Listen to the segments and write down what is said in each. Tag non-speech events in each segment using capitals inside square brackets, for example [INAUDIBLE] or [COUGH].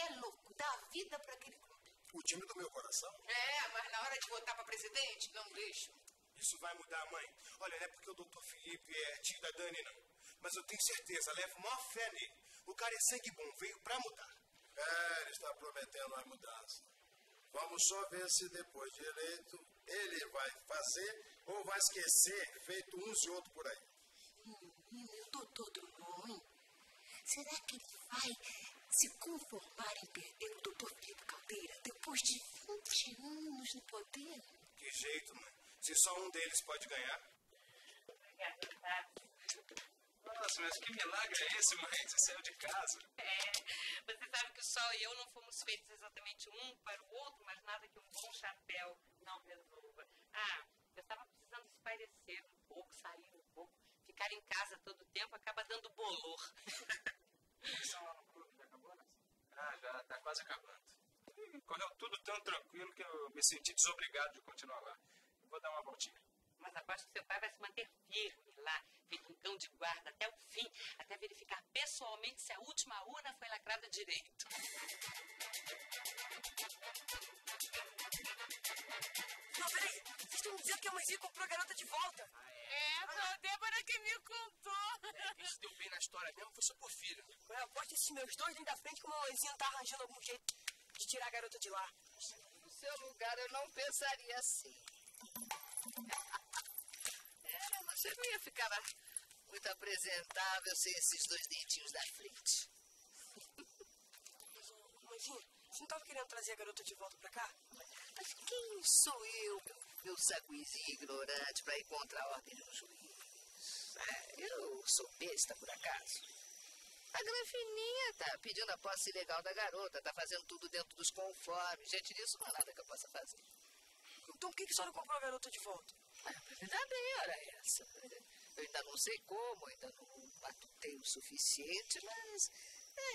é louco, dá vida para aquele clube. O time do meu coração? É, mas na hora de votar para presidente, não deixo. Isso vai mudar, mãe. Olha, não é porque o doutor Felipe é tio da Dani, não. Mas eu tenho certeza, levo maior fé nele. O cara é sangue bom, veio pra mudar. É, ele está prometendo a mudança. Vamos só ver se depois de eleito ele vai fazer ou vai esquecer, feito uns e outros por aí. Eu tô todo ruim. Será que ele vai se conformar em perder o doutor Felipe Caldeira depois de 20 anos no poder? Que jeito, mãe. Se só um deles pode ganhar. Nossa, mas que milagre é esse, mãe? Você saiu de casa. É, você sabe que o Sol e eu não fomos feitos exatamente um para o outro, mas nada que um bom chapéu não resolva. Ah, eu estava precisando espairecer um pouco, sair um pouco. Ficar em casa todo o tempo acaba dando bolor. São lá no clube, já acabou, né? Ah, já tá quase acabando. Correu tudo tão tranquilo que eu me senti desobrigado de continuar lá. Eu vou dar uma voltinha. Mas aposto que seu pai vai se manter firme lá, feito um cão de guarda até o fim, até verificar pessoalmente se a última urna foi lacrada direito. Não, peraí. Vocês estão dizendo que a mãezinha comprou a garota de volta. É, foi a Débora que me contou. [LAUGHS] Quem se deu bem na história mesmo foi seu porfírio. Eu aposto esses meus dois ali da frente que a mãezinha tá arranjando algum jeito de tirar a garota de lá. No seu lugar, eu não pensaria assim. [LAUGHS] É, você não ia ficar muito apresentável sem esses dois dentinhos da frente. Mãezinha, você não tava querendo trazer a garota de volta pra cá? Mas quem sou eu, meu, meu saguizinho ignorante, para encontrar a ordem de um juiz? É, eu sou besta, por acaso. A Granfininha tá pedindo a posse ilegal da garota, tá fazendo tudo dentro dos conformes. Gente, disso não há nada que eu possa fazer. Então por que, que a senhora comprou a garota de volta? Ah, pra bem, hora essa. Eu ainda não sei como, ainda não matutei o suficiente, mas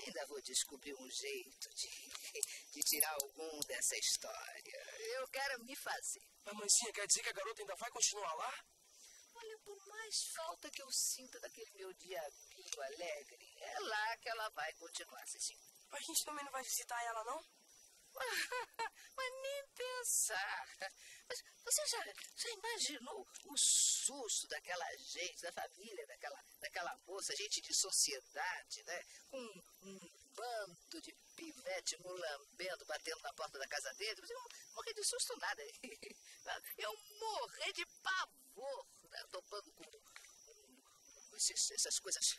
ainda vou descobrir um jeito de, [LAUGHS] de tirar algum dessa história. Eu quero me fazer. Mas, mãezinha, quer dizer que a garota ainda vai continuar lá? Olha, por mais falta que eu sinta daquele meu diabinho alegre, é lá que ela vai continuar, Cicinho. A gente também não vai visitar ela, não? [LAUGHS] Mas nem pensar. Mas você já, já imaginou o susto daquela gente, da família, daquela, daquela moça, gente de sociedade, né? Com um bando de pivete mulambendo, batendo na porta da casa dele. Você não morrer de susto nada. [LAUGHS] Eu morrer de pavor, né? topando com esses, essas coisas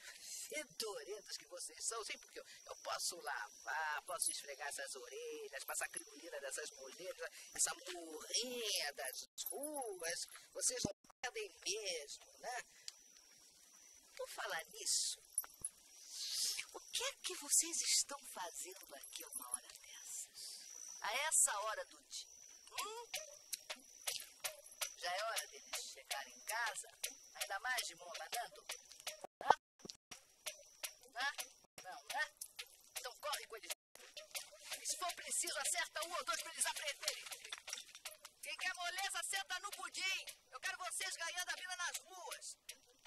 fedorentas que vocês são, sim, porque eu, eu, posso lavar, posso esfregar essas orelhas, passar cremolina dessas mulheres, essa morrinha das ruas, vocês não perdem mesmo, né? Por falar nisso, que é que vocês estão fazendo aqui a uma hora dessas? A essa hora do dia? Hum? Já é hora deles chegarem em casa, ainda mais de mão abanando? Não, né? Então corre com eles. Se for preciso, acerta um ou dois para eles aprenderem. Quem quer moleza, senta no pudim. Eu quero vocês ganhando a vida nas ruas.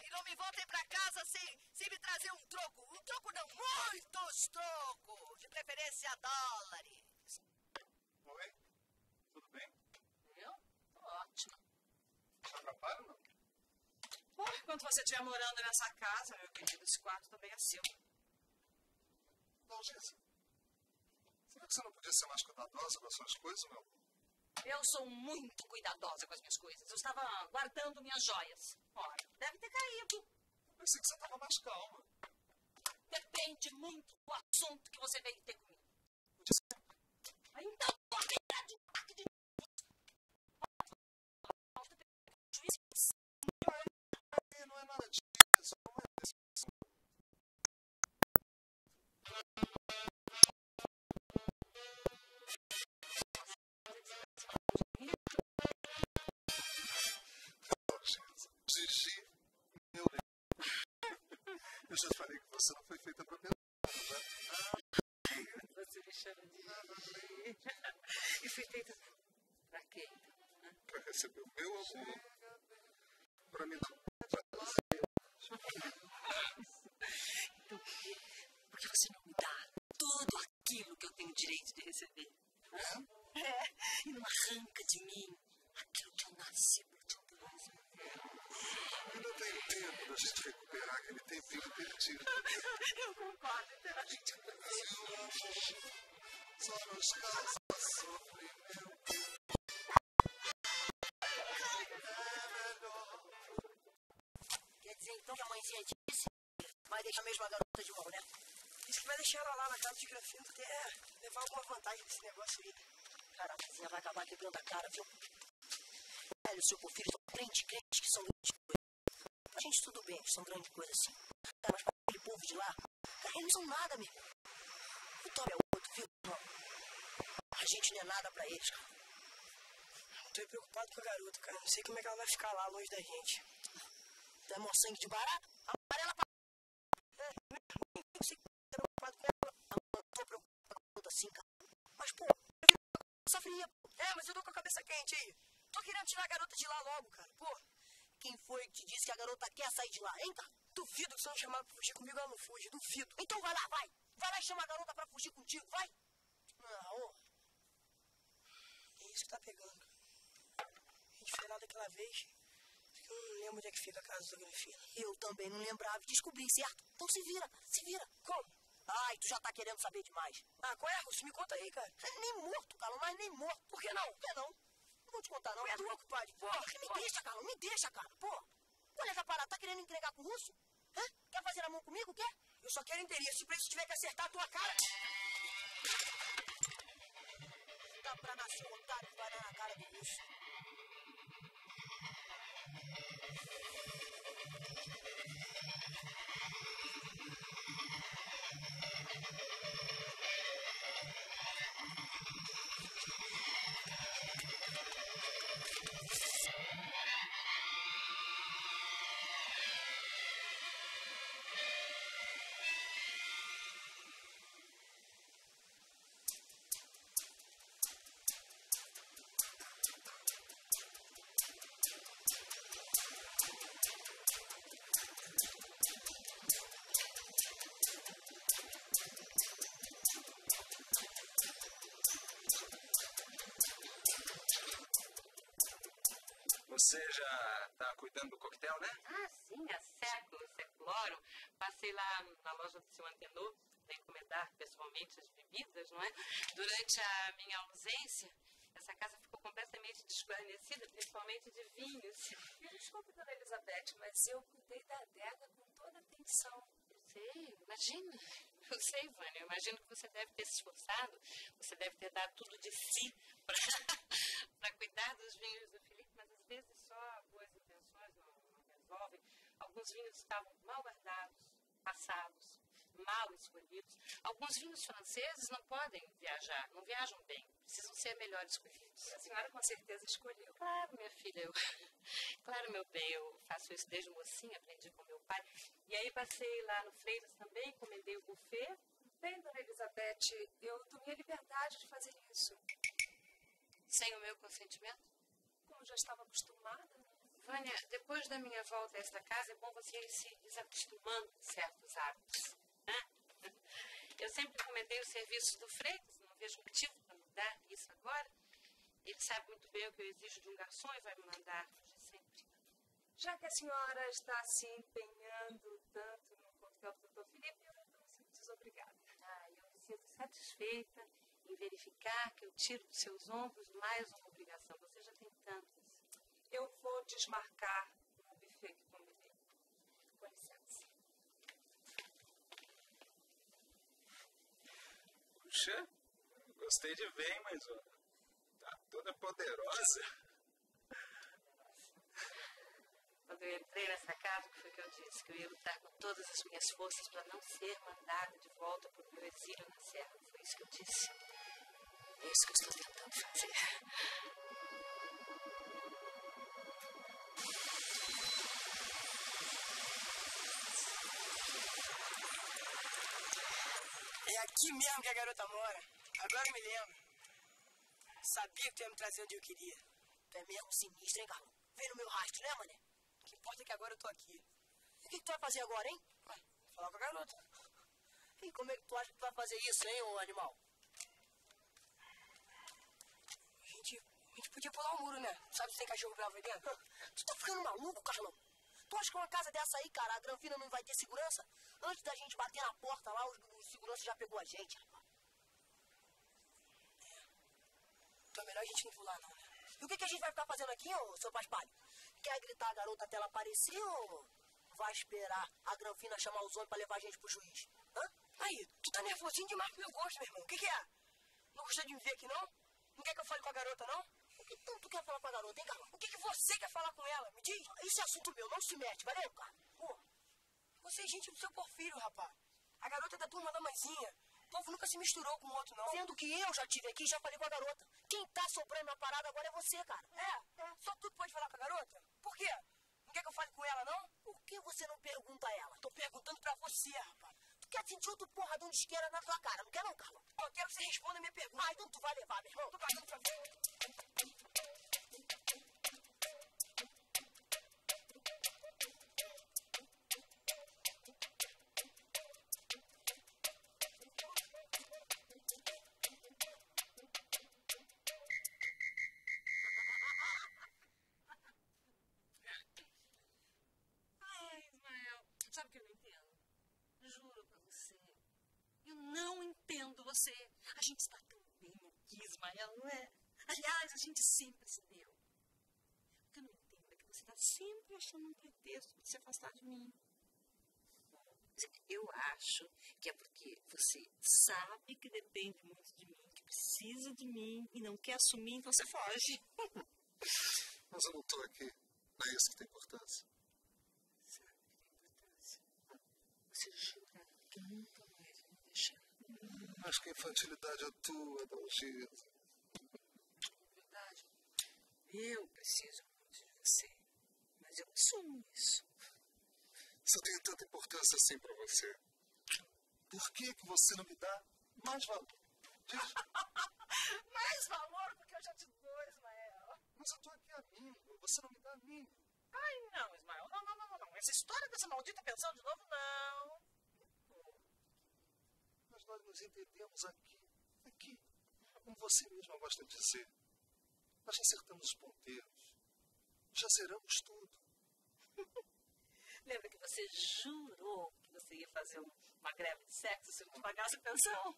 E não me voltem para casa sem, sem me trazer um troco. Um troco não, muitos trocos. De preferência dólares. Oi? Tudo bem? Eu? Tô ótimo. Te atrapalho não? Bom, enquanto você estiver morando nessa casa, meu querido, esse quarto também é seu. Não, gente. Será que você não podia ser mais cuidadosa com as suas coisas, meu? Eu sou muito cuidadosa com as minhas coisas. Eu estava guardando minhas joias. Ora, deve ter caído. Eu pensei que você estava mais calma. Depende muito do assunto que você veio ter comigo. Então, na verdade, um ataque de eu já falei que você não foi feita para mim. Né? Você me chama de. [LAUGHS] e fui feita para quem? então? Para receber o meu amor, para me dar para então, por que você não me dá tudo aquilo que eu tenho direito de receber? É. É. E não arranca de mim aquilo que eu nasci para te oferecer. Eu não tenho tempo da gente aquele tempinho perdido. [LAUGHS] Eu concordo. Então a gente Só nos causa sofrimento. Quer dizer então que a mãezinha disse vai deixar mesmo a garota de mão, né? Diz que vai deixar ela lá na casa de grafeno até levar alguma vantagem nesse negócio aí. Cara, a mãezinha vai acabar quebrando a cara, viu? Velho, seu Porfírio são crente, crente que são gente tudo bem, são grandes coisas sim. Cara, mas pra aquele povo de lá, cara, eles não são nada, meu irmão. O Tom é outro, viu? A gente não é nada pra eles, cara. Tô preocupado com a garota, cara. Não sei como é que ela vai ficar lá longe da gente. É mó sangue de barata? Amarela pra... É, eu sei que tá preocupado com ela. Eu não tô preocupado com a garota assim, cara. Mas, pô, eu sofria, pô. É, mas eu tô com a cabeça quente aí. Tô querendo tirar a garota de lá logo, cara. Pô, quem foi que te disse que a garota quer sair de lá, hein, cara? Duvido que se não chamar pra fugir comigo, ela não fuge. Duvido. Então vai lá, vai. Vai lá e chama a garota pra fugir contigo, vai. Não. É isso que tá pegando. A gente foi lá daquela vez. Eu não lembro onde é que fica a casa da Grafina. Eu também não lembrava e descobri, certo? Então se vira, se vira. Como? Ai, tu já tá querendo saber demais. Ah, qual é, Russo? Me conta aí, cara. Nem morto, Carlos, mas nem morto. Por que não? Por que não? Não vou te contar, não. É louco, pai. Porra, me deixa, Carlos, me deixa, cara. Pô, olha essa parada, tá querendo entregar com o Russo? Hã? Quer fazer a mão comigo, quer? Eu só quero interesse, pra isso tiver que acertar a tua cara. Dá pra nascer um otário que vai dar na cara do Russo. Você já tá cuidando do coquetel, né? Ah, sim, há séculos, séculorum. Passei lá na loja do seu Antenor para encomendar pessoalmente as bebidas, não é? Durante a minha ausência, essa casa ficou completamente desguarnecida, principalmente de vinhos. Me [LAUGHS] desculpe, dona Elizabeth, mas eu cuidei da adega com toda atenção. Eu sei, imagina. Eu sei, Vânia, eu imagino que você deve ter se esforçado, você deve ter dado tudo de si para [LAUGHS] cuidar dos vinhos do Felipe, mas às vezes só boas intenções não, não resolvem. Alguns vinhos estavam mal guardados, passados, mal escolhidos. Alguns vinhos franceses não podem viajar, não viajam bem, precisam ser melhor escolhidos. A senhora com certeza escolheu. Claro, minha filha, eu, [LAUGHS] claro, meu bem, eu faço isso desde mocinha, aprendi com meu pai. E aí passei lá no Freitas também, encomendei o buffet. Bem, dona Elizabeth, eu tomei a liberdade de fazer isso. Sem o meu consentimento? Como já estava acostumada? Vânia, depois da minha volta a esta casa, é bom você ir se desacostumando com certos hábitos. Né? [LAUGHS] Eu sempre encomendei o serviço do Freitas, não vejo motivo para mudar isso agora. Ele sabe muito bem o que eu exijo de um garçom e vai me mandar de sempre. Já que a senhora está se empenhando tanto no coquetel do Dr. Felipe, eu então me sinto desobrigada. Ah, eu me sinto satisfeita em verificar que eu tiro dos seus ombros mais uma obrigação. Você já tem tantas. Eu vou desmarcar o buffet que combinei. Com licença. Puxa, gostei de ver, hein, mas ó, tá toda poderosa. Quando eu entrei nessa casa, o que foi que eu disse? Que eu ia lutar com todas as minhas forças para não ser mandada de volta para o meu exílio na Serra. Foi isso que eu disse. É isso que eu estou tentando fazer. É aqui mesmo que a garota mora. Agora eu me lembro. Sabia que tu ia me trazer onde eu queria. Tu é mesmo sinistro, hein, Carlão? Vem no meu rastro, né, mané? O que importa é que agora eu tô aqui. E o que, que tu vai fazer agora, hein? Ué, falar com a garota. E como é que tu acha que tu vai fazer isso, hein, ô animal? A gente, a gente podia pular o muro, né? Sabe se tem cachorro bravo aí dentro? [LAUGHS] Tu tá ficando maluco, Carlão? Tu acha que uma casa dessa aí, cara, a Granfina não vai ter segurança? Antes da gente bater na porta lá, os segurança já pegou a gente, rapaz. É. Então é melhor a gente não pular, não, né? E o que, que a gente vai ficar fazendo aqui, ô, seu Paspalho? Quer gritar a garota até ela aparecer ou vai esperar a Granfina chamar os homens pra levar a gente pro juiz? Hã? Aí, tu tá nervosinho demais pro meu gosto, meu irmão. O que, que é? Não gostou de me ver aqui, não? Não quer que eu fale com a garota, não? O que tanto tu quer falar com a garota, hein, Carlão? O que, que você quer falar com ela? Me diz. Isso é assunto meu, não se mete, valeu, cara? Pô, você é gente do seu porfírio, rapaz. A garota é da turma da mãezinha. O povo nunca se misturou com o outro, não. Sendo que eu já tive aqui e já falei com a garota. Quem tá soprando na parada agora é você, cara. É? é. Só tu pode falar com a garota? Por quê? Não quer que eu fale com ela, não? Por que você não pergunta a ela? Tô perguntando pra você, rapaz. Tu quer sentir outro porradão de isqueira na tua cara, não quer não, Carlão? Eu quero que você responda a minha pergunta. Ah, então tu vai levar, meu irmão. Tô pagando pra ver. Ai, Ismael, sabe o que eu não entendo? Juro pra você. Eu não entendo você. A gente está tão bem aqui, Ismael, não é? Aliás, a gente sempre se deu. O que eu não entendo é que você está sempre achando um pretexto para se afastar de mim. Eu acho que é porque você sabe que depende muito de mim, que precisa de mim e não quer assumir, então você foge. [LAUGHS] Mas eu não tô aqui. Não é isso que tem importância. Sabe que tem importância? Você jura que nunca mais vai me deixar? Acho que a infantilidade é tua, Dalgisa. verdade. Eu preciso muito de você. Mas eu assumo isso. Se eu tenho tanta importância assim pra você, por que que você não me dá mais valor? [LAUGHS] Mais valor porque eu já te dou, Ismael. Mas eu tô aqui amigo, você não me dá a mim. Ai, não, Ismael. Não, não, não, não, não. Essa história dessa maldita pensão de novo, não. Mas nós nos entendemos aqui, aqui. Como você mesma gosta de dizer. Nós já acertamos os ponteiros. Já zeramos tudo. [LAUGHS] Lembra que você jurou que você ia fazer um- uma greve de sexo se eu não pagasse a pensão?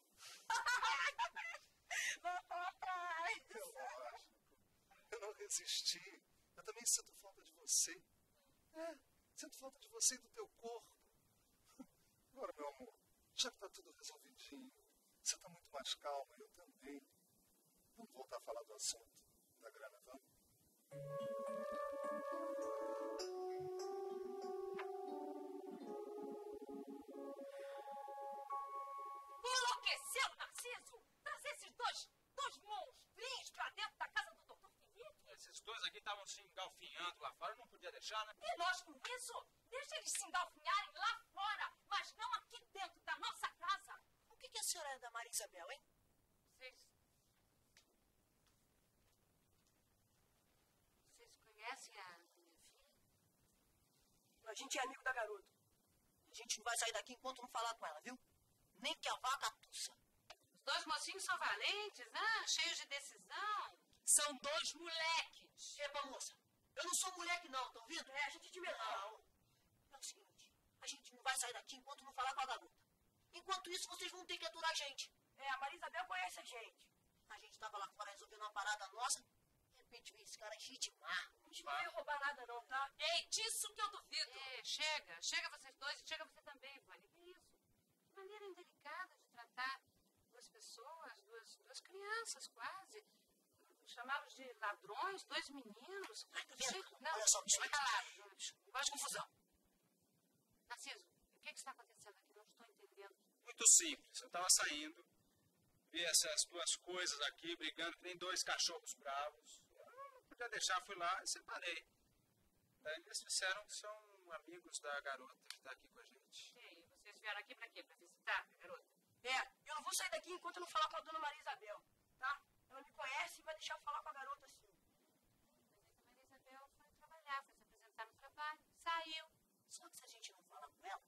Falar atrás. É lógico. Eu não resisti. Eu também sinto falta de você. É, sinto falta de você e do teu corpo. [LAUGHS] Agora, meu amor, já que tá tudo resolvidinho, você tá muito mais calma, eu também. Vamos voltar a falar do assunto da grana, vamos? Dois aqui estavam se engalfinhando lá fora, eu não podia deixar, né? E nós com isso? Deixa eles se engalfinharem lá fora, mas não aqui dentro da nossa casa. O que, que a senhora é da Maria Isabel, hein? Vocês... Vocês conhecem a minha filha? A gente é amigo da garota. A gente não vai sair daqui enquanto não falar com ela, viu? Nem que a vaca tussa. Os dois mocinhos são valentes, ah, cheios de decisão. São dois moleques. Epa, moça, eu não sou moleque não, tá ouvindo? É, a gente de menor. É o seguinte, a gente não vai sair daqui enquanto não falar com a garota. Enquanto isso, vocês vão ter que aturar a gente. É, a Maria Isabel conhece a gente. A gente tava lá fora resolvendo uma parada nossa, de repente veio esse cara legitimar. A gente não veio roubar nada não, tá? Ei, disso que eu duvido. É, chega, chega vocês dois e chega você também, Vânia. Que isso? Que maneira indelicada de tratar duas pessoas, duas, duas crianças quase. Chamá-los de ladrões, dois meninos. Ai, Não, Olha só, vai gente. calado. De confusão. Narciso, o que, que está acontecendo aqui? Não estou entendendo. Muito simples. Eu tava saindo, vi essas duas coisas aqui brigando, que nem dois cachorros bravos. Eu não podia deixar, fui lá e separei. Daí eles disseram que são amigos da garota que tá aqui com a gente. E aí, vocês vieram aqui pra quê? Pra visitar a garota? É, eu não vou sair daqui enquanto eu não falar com a dona Maria Isabel, tá? não me conhece e vai deixar eu falar com a garota assim. Mas a Isabel foi trabalhar, foi se apresentar no trabalho, saiu. Só que se a gente não fala com ela,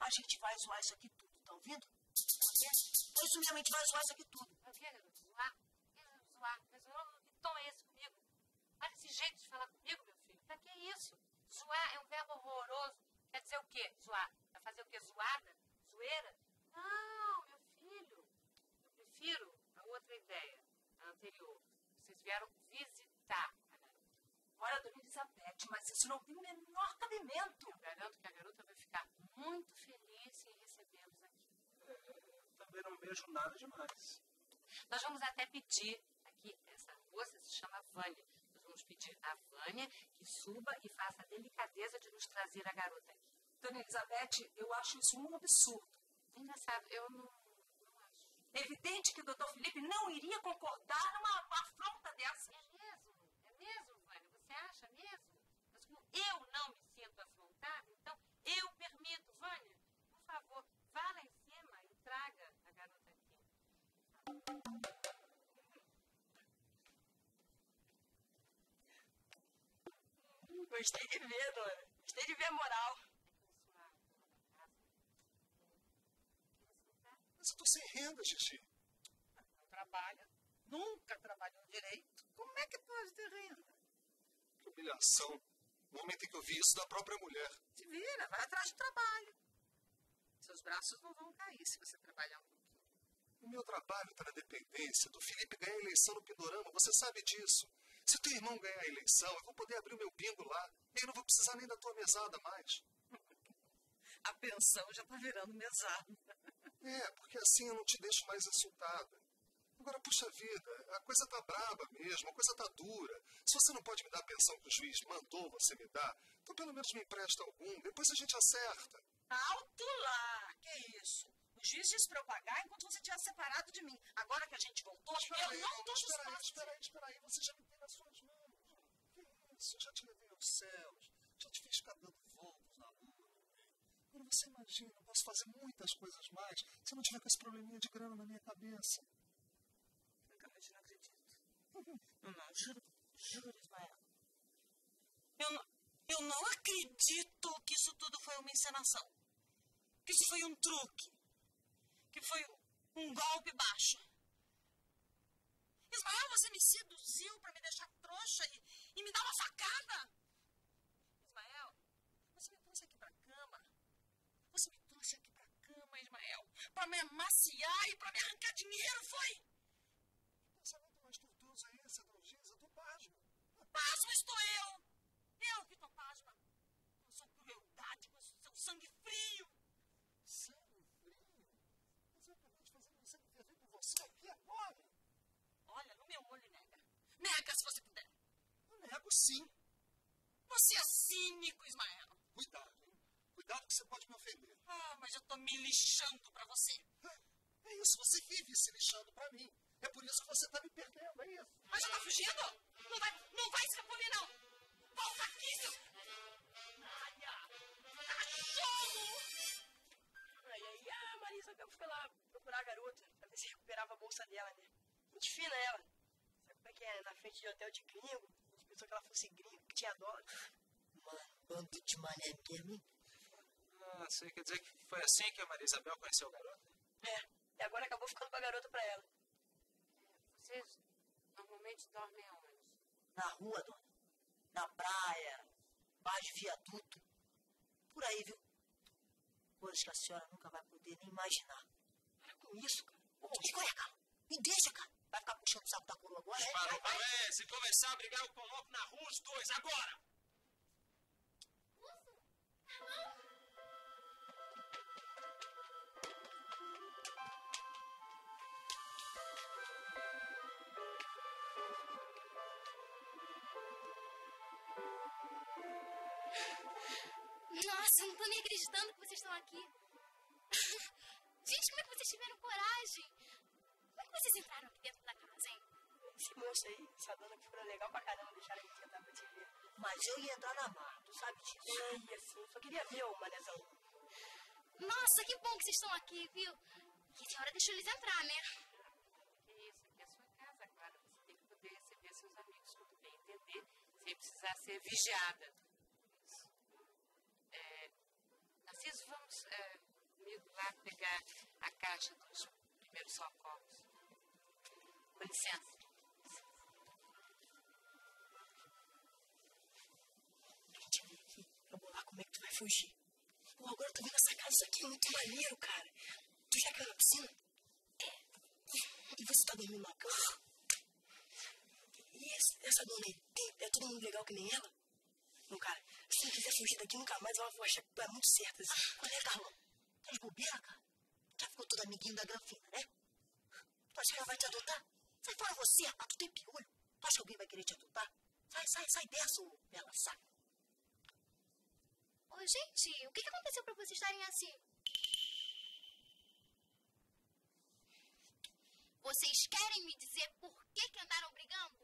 a gente vai zoar isso aqui tudo, tá ouvindo? Porque isso Pois a gente vai zoar isso aqui tudo. Mas o garoto? Zoar? Zoar? Mas zoar? Que tom é esse comigo? Olha esse jeito de falar comigo, meu filho. Pra que isso? Zoar é um verbo horroroso. Quer dizer o quê? Zoar. Vai fazer o quê? Zoada? Zoeira? Não, meu filho. Eu prefiro a outra ideia anterior. Vocês vieram visitar a garota. Olha, dona Elizabeth, mas isso não tem o menor cabimento. Eu garanto que a garota vai ficar muito feliz em recebê-los aqui. Também não vejo nada demais. Nós vamos até pedir, aqui, essa moça se chama Vânia. Nós vamos pedir a Vânia que suba e faça a delicadeza de nos trazer a garota aqui. Dona Elizabeth, eu acho isso um absurdo. Engraçado, eu não. É evidente que o doutor Felipe não iria concordar numa uma afronta dessa. É mesmo? É mesmo, Vânia? Você acha mesmo? Mas como eu não me sinto afrontada, então eu permito, Vânia, por favor, vá lá em cima e traga a garota aqui. Gostei de ver, dona. Gostei de ver a moral. Eu tô sem renda, Xixi. Não trabalha. Nunca trabalhou direito. Como é que pode ter renda? Que humilhação. No momento em que eu vi isso da própria mulher. Se vira, vai atrás de trabalho. Seus braços não vão cair se você trabalhar um pouquinho. O meu trabalho está na dependência do Felipe ganhar a eleição no Pindorama. Você sabe disso. Se teu irmão ganhar a eleição, eu vou poder abrir o meu bingo lá. E eu não vou precisar nem da tua mesada mais. [LAUGHS] A pensão já tá virando mesada. É, porque assim eu não te deixo mais insultada. Agora, puxa vida, a coisa tá braba mesmo, a coisa tá dura. Se você não pode me dar a pensão que o juiz mandou você me dar, então pelo menos me empresta algum, depois a gente acerta. Alto lá! Que isso? O juiz disse pra eu pagar enquanto você tinha separado de mim. Agora que a gente voltou, Espera aí, eu não Alma, dou espera aí, espera aí, espera aí, você já me tem nas suas mãos. Que isso, eu já te levei aos céus, já te fiz ficar dando lua. Agora você imagina, eu posso fazer muitas coisas mais se eu não tiver com esse probleminha de grana na minha cabeça. Francamente, não acredito. Não, não, juro, juro, Ismael. Eu não, eu não acredito que isso tudo foi uma encenação. Que isso foi um truque. Que foi um golpe baixo. Ismael, você me seduziu pra me deixar trouxa e, e me dar uma facada. Ismael, você me trouxe aqui pra cama. Você me trouxe aqui pra cama, Pra me amaciar e pra me arrancar dinheiro, foi? Que pensamento mais tortuoso é esse, Adalgisa? Eu tô pasmo. Pasmo estou eu! Eu que estou pasma! Com sua crueldade, com seu sangue frio! Sangue frio? Mas eu acabei de fazer você intervir por você aqui agora. Olha, no meu olho, nega. Nega se você puder. Eu nego sim. Você é cínico, Ismael. Cuidado? Cuidado que você pode me ofender. Ah, mas eu tô me lixando pra você. É isso, você vive se lixando pra mim. É por isso que você tá me perdendo, é isso. Mas já tá fugindo? Não vai, não vai escapulir, não! Volta aqui, seu... Olha! Cachorro! Ai, ai, a Maria Isabel foi lá procurar a garota pra ver se recuperava a bolsa dela, né? Gente fina ela. Sabe como é que é? Na frente de hotel de gringo, a gente pensou que ela fosse gringo, que tinha dólar. Mano, bando de mané mesmo, hein? Ah, você quer dizer que foi assim que a Maria Isabel conheceu o garoto? É, e agora acabou ficando com a garota pra ela. Vocês normalmente dormem aonde? Na rua, dona. Na praia, baixo de viaduto. Por aí, viu? Coisas que a senhora nunca vai poder nem imaginar. Para com isso, cara. Ô, escolha, cara. Me deixa, cara. Vai ficar puxando o saco da coroa agora, é? Parou, parou, é. Se começar a brigar, eu coloco na rua os dois, agora! Nossa, eu não tô nem acreditando que vocês estão aqui. [LAUGHS] Gente, como é que vocês tiveram coragem? Como é que vocês entraram aqui dentro da casa, hein? Esse moço aí, essa dona que foi legal pra caramba, deixaram a gente entrar pra te ver. Mas eu ia entrar na mar, tu sabe disso? Eu ia sim, só queria ver o manezão. Nossa, que bom que vocês estão aqui, viu? E a senhora deixou eles entrar, né? Que isso, aqui é a sua casa agora. Você tem que poder receber seus amigos quando bem entender, sem precisar ser vigiada. Isso. É, Narciso, vamos é, comigo lá pegar a caixa dos primeiros socorros. Com licença. Pra bolar como é que tu vai fugir. Pô, agora eu tô vendo essa casa, isso aqui é muito maneiro, cara. Tu já caiu na piscina? E você tá dormindo na cama? E essa dona aí, é todo mundo legal que nem ela? Não, cara, se quiser fugir daqui nunca mais, ela vai achar que é muito certa. Assim. Qual é, Carlão? Tá de bobeira, cara? Já ficou todo amiguinho da Granfina, né? Tu acha que ela vai te adotar? Sai fora você, rapaz, tu tem piolho. Tu acha que alguém vai querer te adotar? Sai, sai, sai dessa, ô bela, sai. Ô, gente, o que que aconteceu pra vocês estarem assim? Vocês querem me dizer por que que andaram brigando?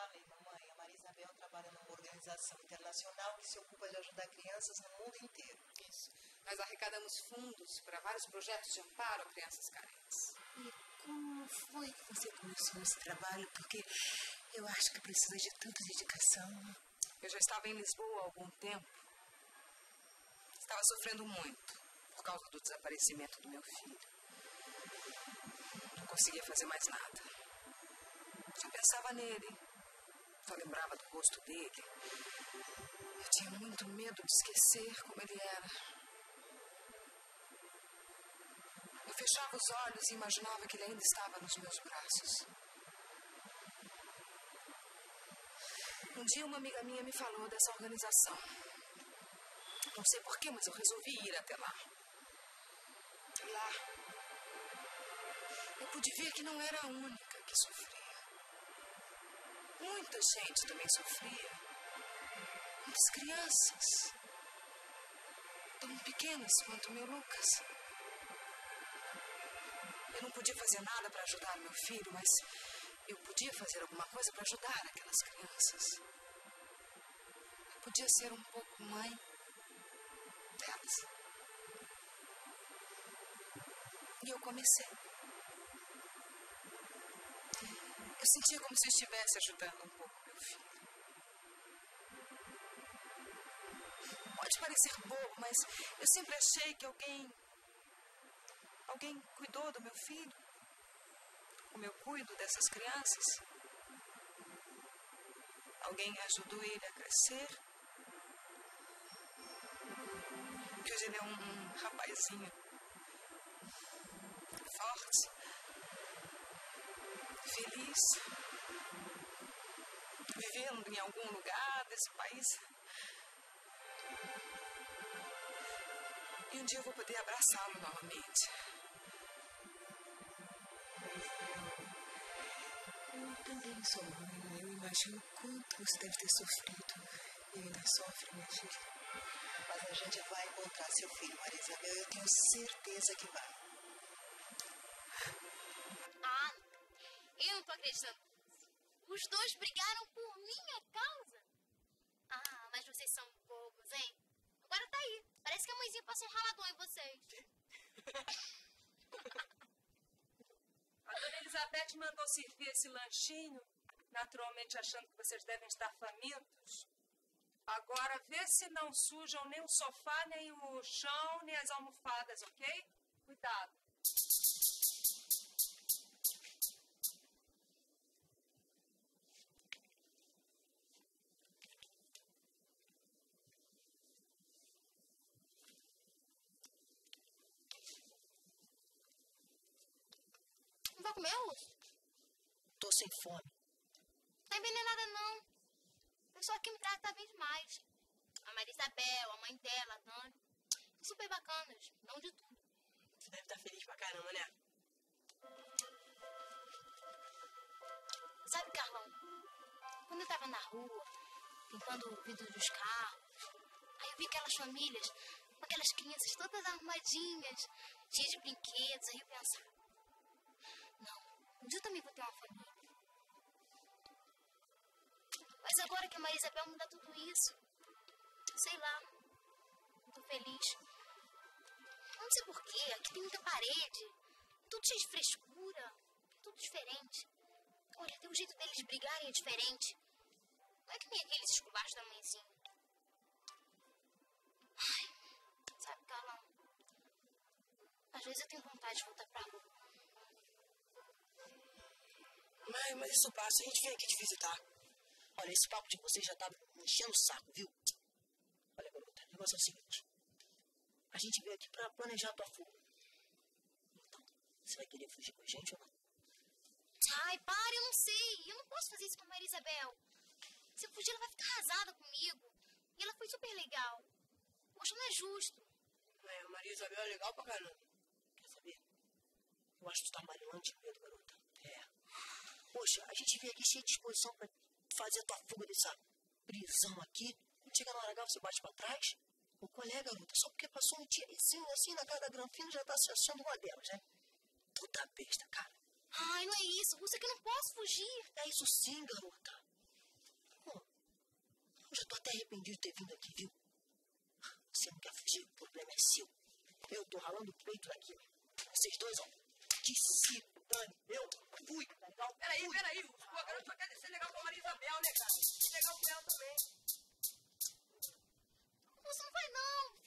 Falei, mamãe, a Maria Isabel trabalha numa organização internacional que se ocupa de ajudar crianças no mundo inteiro. Isso. Nós arrecadamos fundos para vários projetos de amparo a crianças carentes. E como foi que você começou esse trabalho? Porque eu acho que precisa de tanta dedicação. Eu já estava em Lisboa há algum tempo. Estava sofrendo muito por causa do desaparecimento do meu filho. Não conseguia fazer mais nada. Só pensava nele. Só lembrava do rosto dele. Eu tinha muito medo de esquecer como ele era. Eu fechava os olhos e imaginava que ele ainda estava nos meus braços. Um dia uma amiga minha me falou dessa organização. Não sei porquê, mas eu resolvi ir até lá. Lá eu pude ver que não era a única que sofria. Muita gente também sofria. Muitas crianças. Tão pequenas quanto o meu Lucas. Eu não podia fazer nada para ajudar meu filho, mas eu podia fazer alguma coisa para ajudar aquelas crianças. Eu podia ser um pouco mãe delas. E eu comecei. Sentia como se estivesse ajudando um pouco meu filho. Pode parecer bobo, mas eu sempre achei que alguém. Alguém cuidou do meu filho. Como eu cuido dessas crianças. Alguém ajudou ele a crescer. Que hoje ele é um, um rapazinho vivendo em algum lugar desse país. E um dia eu vou poder abraçá-lo novamente. Eu também sou mãe. Eu imagino quanto você deve ter sofrido. E ainda sofre, minha filha. Mas a gente vai encontrar seu filho, Maria Isabel. Eu tenho certeza que vai. Os dois brigaram por minha causa? Ah, mas vocês são bobos, hein? Agora tá aí. Parece que a mãezinha passou um ralador em vocês. [LAUGHS] A dona Elizabeth mandou servir esse lanchinho, naturalmente achando que vocês devem estar famintos. Agora vê se não sujam nem o sofá, nem o chão, nem as almofadas, ok? Cuidado. Não Lúcio? Tô sem fome. Não é envenenada, não. O pessoal aqui me trata bem demais. A Maria Isabel, a mãe dela, a Dani. Super bacanas. Não de tudo. Você deve estar feliz pra caramba, né? Sabe, Carlão? Quando eu tava na rua, limpando o vidro dos carros, aí eu vi aquelas famílias com aquelas crianças todas arrumadinhas, cheias de brinquedos. Aí eu pensava, eu também vou ter uma família. Mas agora que a Maria Isabel muda tudo isso, sei lá, tô feliz. Não sei porquê, aqui tem muita parede, tudo cheio de frescura, tudo diferente. Olha, até o jeito deles brigarem é diferente. Não é que nem aqueles esculachos da mãezinha. Ai, sabe, Carlão? Às vezes eu tenho vontade de voltar pra rua. Mas, mas isso passa, a gente vem aqui te visitar. Olha, esse papo de vocês já tá enchendo o saco, viu? Olha, garota, eu negócio é o seguinte. A gente veio aqui pra planejar a tua fuga. Então, você vai querer fugir com a gente ou não? Ai, para, eu não sei. Eu não posso fazer isso com a Maria Isabel. Se eu fugir, ela vai ficar arrasada comigo. E ela foi super legal. Poxa, não é justo. É, a Maria Isabel é legal pra caramba. Quer saber? Eu acho que tu tá marinando de medo, garota. É. Poxa, a gente veio aqui cheio de disposição pra fazer a tua fuga dessa prisão aqui. Quando chega na hora H, você bate pra trás. O colega, garota, só porque passou um tirezinho assim na cara da granfina já tá se achando uma delas, né? Puta besta, cara. Ai, não é isso. Você que eu não posso fugir. É isso sim, garota. Pô, eu já tô até arrependido de ter vindo aqui, viu? Você não quer fugir, o problema é seu. Eu tô ralando o peito daqui. Vocês dois, ó. Que Dani. Eu fui. Legal? Peraí, peraí. O garoto só quer ser legal com a Maria Isabel, né, cara? Ser legal com ela também. Você não vai, não.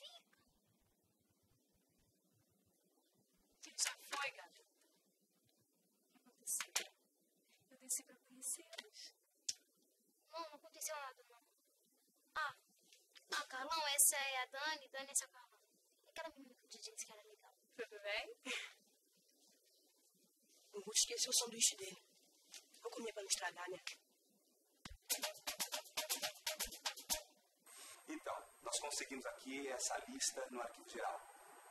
Fica. Já foi, gato. O que aconteceu? Eu desci pra conhecê-los. Não, não aconteceu nada, não. Ah, ah, Carlão, essa é a Dani. Dani, essa é a Carlão. E aquela menina que o DJ disse que era legal. Tudo bem? Não vou esquecer o sanduíche dele. Vou comer pra não estragar, né? Então, nós conseguimos aqui essa lista no arquivo geral.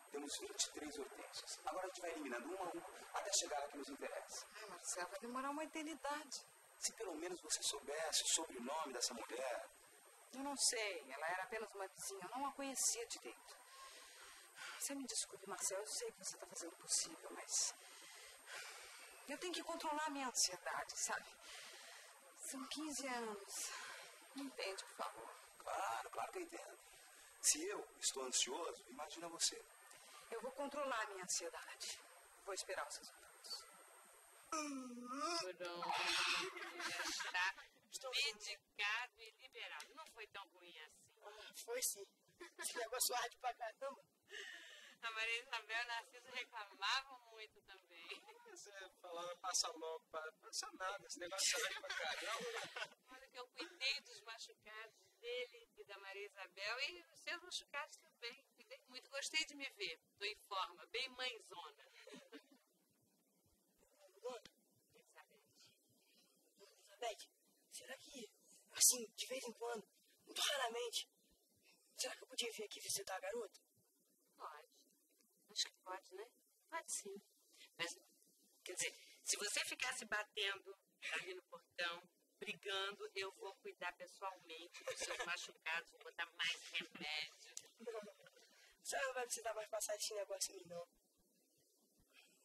Temos 23 hortênsias. Agora a gente vai eliminando uma a uma até chegar a que nos interessa. Ai, Marcelo, vai demorar uma eternidade. Se pelo menos você soubesse o sobrenome dessa mulher. Eu não sei, ela era apenas uma vizinha, eu não a conhecia direito. Você me desculpe, Marcelo, eu sei que você está fazendo o possível, mas. Eu tenho que controlar a minha ansiedade, sabe? São 15 anos. Entende, por favor. Claro, claro que eu entendo. Se eu estou ansioso, imagina você. Eu vou controlar a minha ansiedade. Vou esperar os resultados. Pronto. [LAUGHS] Está medicado e liberado. Não foi tão ruim assim. Ah, foi sim. Esse negócio arde pra caramba. A Maria Isabel e Narciso reclamavam muito também. Você falava, passa logo, pa- passa nada. Esse negócio sai pra caramba. Olha que eu cuidei dos machucados dele e da Maria Isabel e os seus machucados também. Cuidei muito. Gostei de me ver. Tô em forma, bem mãezona. Elizabeth. Elizabeth, será que, assim, de vez em quando, muito raramente, será que eu podia vir aqui visitar a garota? Acho que pode, né? Pode sim. Mas, quer dizer, se você ficar se batendo ali no portão, brigando, eu vou cuidar pessoalmente dos seus [LAUGHS] machucados, vou botar mais remédio. [LAUGHS] A senhora vai precisar mais passar esse negócio em mim, não.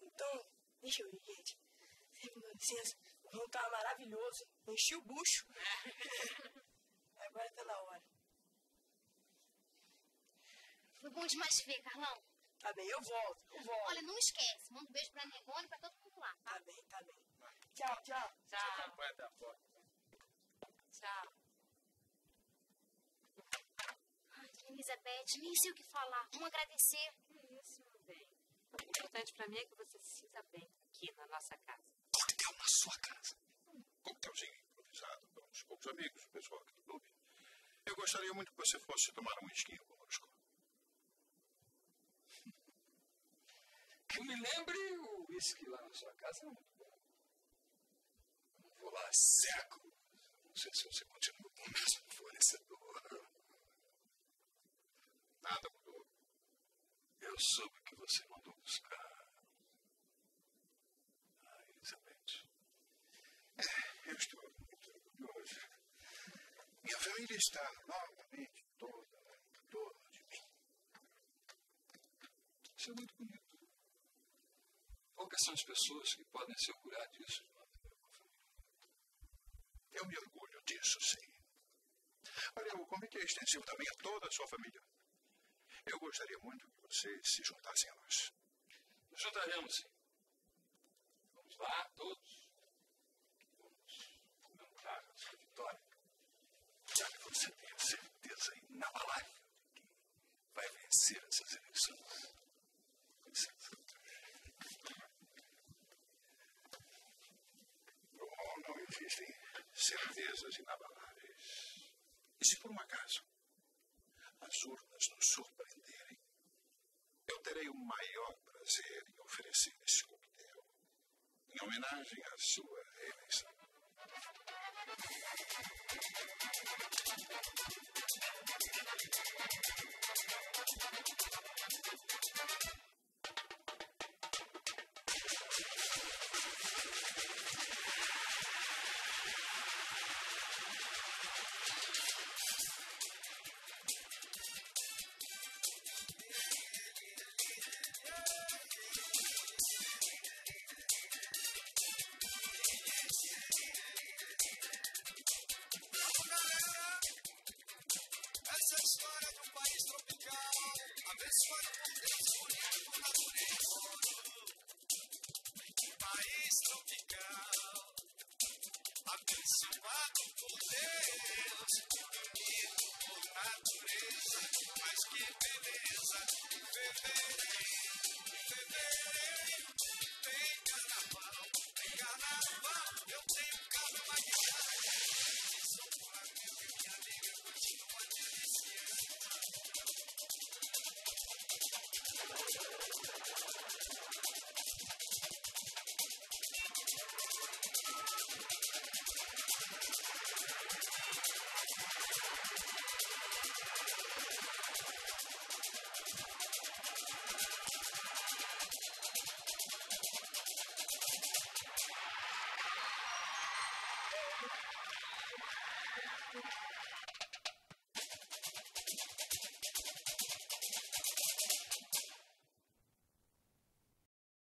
Então, deixa eu ir, gente. Dá licença. O rum tava maravilhoso. Enchi o bucho. [LAUGHS] Agora tá na hora. Foi bom demais te ver, Carlão. Tá bem, eu volto, eu volto. Olha, não esquece. Manda um beijo pra Negone e pra todo mundo lá. Tá bem, tá bem. Tchau, tchau. Tchau. Até. Tchau. Ai, Elizabeth, nem sei o que falar. Vamos agradecer. Que isso, meu bem. O importante pra mim é que você se sinta bem aqui na nossa casa. Coquetel na sua casa. Coquetelzinho improvisado com uns poucos amigos, o pessoal aqui do clube. Eu gostaria muito que você fosse tomar um esquinho conosco. Que eu me lembre, o uísque lá na sua casa é muito bom. Não vou lá seco. Não sei se você continua com o mesmo fornecedor. Nada mudou. Eu soube que você mandou buscar. Ah, Elizabeth. É, eu estou muito orgulhoso. Minha família está novamente toda torno de mim. Isso é muito bonito. Poucas são as pessoas que podem se orgulhar disso. Eu me orgulho disso, sim. Olha, o convite é extensivo também a toda a sua família. Eu gostaria muito que vocês se juntassem a nós. Nos juntaremos, sim. Vamos lá, todos. Vamos comemorar a sua vitória. Já que você tem a certeza inabalável que vai vencer essas eleições. Com licença. Bom, não existem certezas inabaláveis. E se por um acaso as urnas nos surpreenderem, eu terei o maior prazer em oferecer esse coquetel, em homenagem à sua eleição. Abençoado por Deus, bonito por natureza. Mas que beleza, fevereiro, fevereiro,